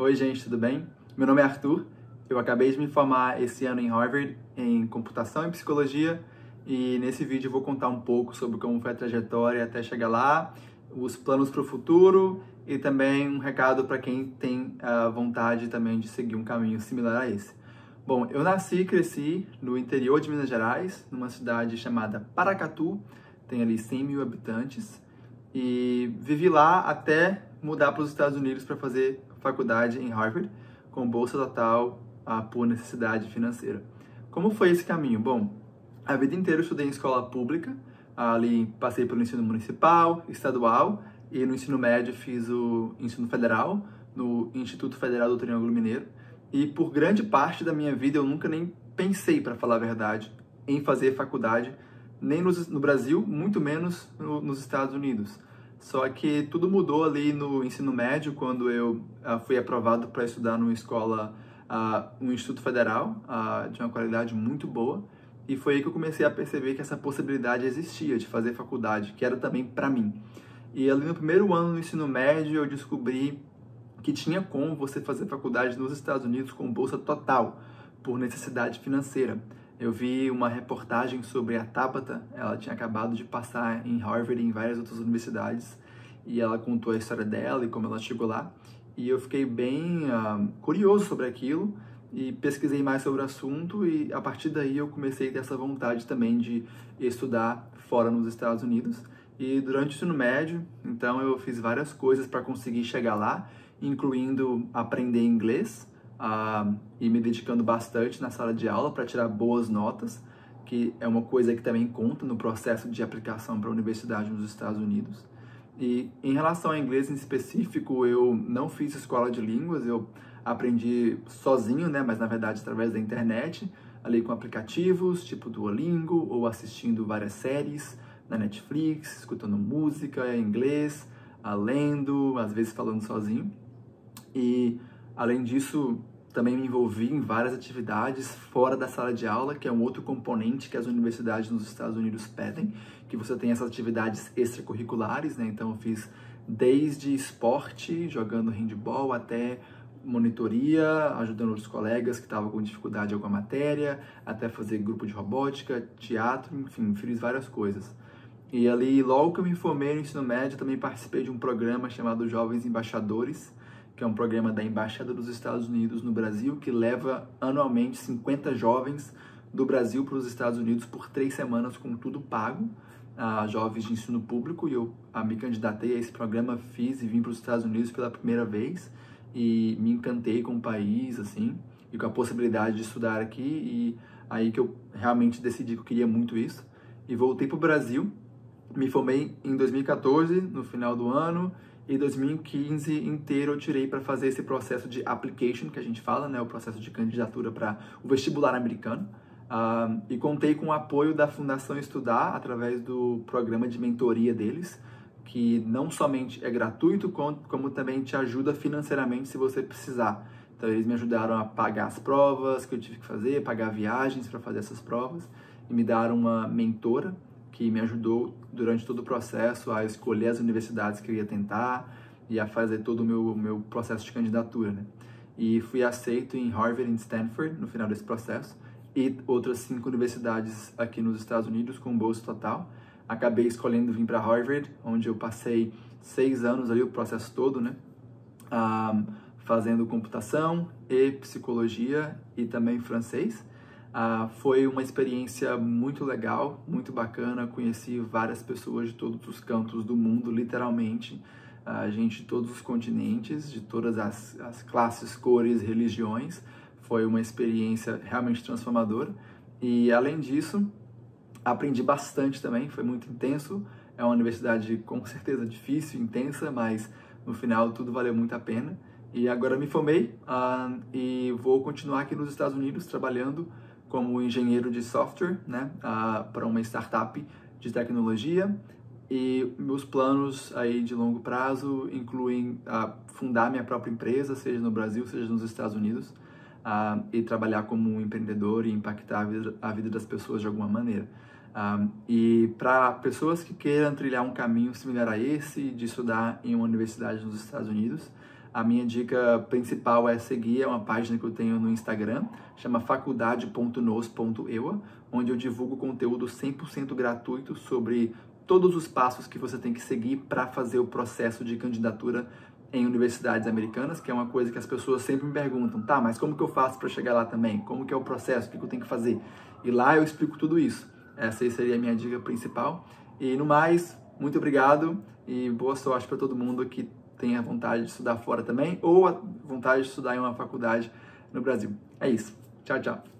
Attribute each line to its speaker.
Speaker 1: Oi, gente, tudo bem? Meu nome é Arthur. Eu acabei de me formar esse ano em Harvard em computação e psicologia e nesse vídeo vou contar um pouco sobre como foi a trajetória até chegar lá, os planos para o futuro e também um recado para quem tem a vontade também de seguir um caminho similar a esse. Bom, eu nasci e cresci no interior de Minas Gerais, numa cidade chamada Paracatu, tem ali 100 mil habitantes, e vivi lá até mudar para os Estados Unidos para fazer faculdade em Harvard, com bolsa total ah, por necessidade financeira. Como foi esse caminho? Bom, a vida inteira eu estudei em escola pública, ali passei pelo ensino municipal, estadual, e no ensino médio fiz o ensino federal, no Instituto Federal do Triângulo Mineiro. E por grande parte da minha vida eu nunca nem pensei, para falar a verdade, em fazer faculdade, nem no, Brasil, muito menos no, nos Estados Unidos. Só que tudo mudou ali no ensino médio, quando eu uh, fui aprovado para estudar numa escola, uh, um instituto federal, uh, de uma qualidade muito boa. E foi aí que eu comecei a perceber que essa possibilidade existia de fazer faculdade, que era também para mim. E ali no primeiro ano do ensino médio eu descobri que tinha como você fazer faculdade nos Estados Unidos com bolsa total, por necessidade financeira. Eu vi uma reportagem sobre a Tabata, ela tinha acabado de passar em Harvard e em várias outras universidades, e ela contou a história dela e como ela chegou lá. E eu fiquei bem uh, curioso sobre aquilo e pesquisei mais sobre o assunto e a partir daí eu comecei a ter essa vontade também de estudar fora nos Estados Unidos. E durante o ensino médio, então eu fiz várias coisas para conseguir chegar lá incluindo aprender inglês e me dedicando bastante na sala de aula para tirar boas notas, que é uma coisa que também conta no processo de aplicação para a universidade nos Estados Unidos. E em relação ao inglês em específico, eu não fiz escola de línguas, eu aprendi sozinho, né, mas na verdade através da internet, ali com aplicativos tipo Duolingo ou assistindo várias séries na Netflix, escutando música em inglês, lendo, às vezes falando sozinho. E além disso, também me envolvi em várias atividades fora da sala de aula, que é um outro componente que as universidades nos Estados Unidos pedem, que você tem essas atividades extracurriculares, né? Então eu fiz desde esporte, jogando handball, até monitoria, ajudando outros colegas que estavam com dificuldade em alguma matéria, até fazer grupo de robótica, teatro, enfim, fiz várias coisas. E ali, logo que eu me formei no ensino médio, também participei de um programa chamado Jovens Embaixadores, que é um programa da Embaixada dos Estados Unidos no Brasil, que leva anualmente 50 jovens do Brasil para os Estados Unidos por três semanas com tudo pago, a jovens de ensino público, e eu a, me candidatei a esse programa, fiz e vim para os Estados Unidos pela primeira vez, e me encantei com o país, assim, e com a possibilidade de estudar aqui, e aí que eu realmente decidi que eu queria muito isso, e voltei para o Brasil, me formei em 2014, no final do ano, e 2015 inteiro eu tirei para fazer esse processo de application que a gente fala, né, o processo de candidatura para o vestibular americano. Uh, e contei com o apoio da Fundação Estudar através do programa de mentoria deles, que não somente é gratuito, como também te ajuda financeiramente se você precisar. Então eles me ajudaram a pagar as provas que eu tive que fazer, pagar viagens para fazer essas provas e me deram uma mentora que me ajudou durante todo o processo a escolher as universidades que eu ia tentar e a fazer todo o meu, meu processo de candidatura, né? E fui aceito em Harvard e Stanford no final desse processo e outras cinco universidades aqui nos Estados Unidos com bolsa total. Acabei escolhendo vir para Harvard, onde eu passei seis anos ali, o processo todo, né? Um, fazendo computação e psicologia e também francês. Ah, foi uma experiência muito legal, muito bacana. Conheci várias pessoas de todos os cantos do mundo, literalmente. Uh, gente de todos os continentes, de todas as, as classes, cores, religiões. Foi uma experiência realmente transformadora. E além disso, aprendi bastante também, foi muito intenso. É uma universidade com certeza difícil, intensa, mas no final tudo valeu muito a pena. E agora me formei uh, e vou continuar aqui nos Estados Unidos trabalhando como engenheiro de software, né, uh, para uma startup de tecnologia. E meus planos aí de longo prazo incluem uh, fundar minha própria empresa, seja no Brasil, seja nos Estados Unidos, uh, e trabalhar como um empreendedor e impactar a vida, a vida das pessoas de alguma maneira. Um, e para pessoas que queiram trilhar um caminho similar a esse, de estudar em uma universidade nos Estados Unidos, a minha dica principal é seguir é uma página que eu tenho no Instagram, chama faculdade.nos.eua, onde eu divulgo conteúdo 100% gratuito sobre todos os passos que você tem que seguir para fazer o processo de candidatura em universidades americanas, que é uma coisa que as pessoas sempre me perguntam, tá, mas como que eu faço para chegar lá também? Como que é o processo? O que eu tenho que fazer? E lá eu explico tudo isso. Essa seria a minha dica principal. E no mais, muito obrigado e boa sorte para todo mundo que tenha vontade de estudar fora também ou a vontade de estudar em uma faculdade no Brasil. É isso. Tchau, tchau.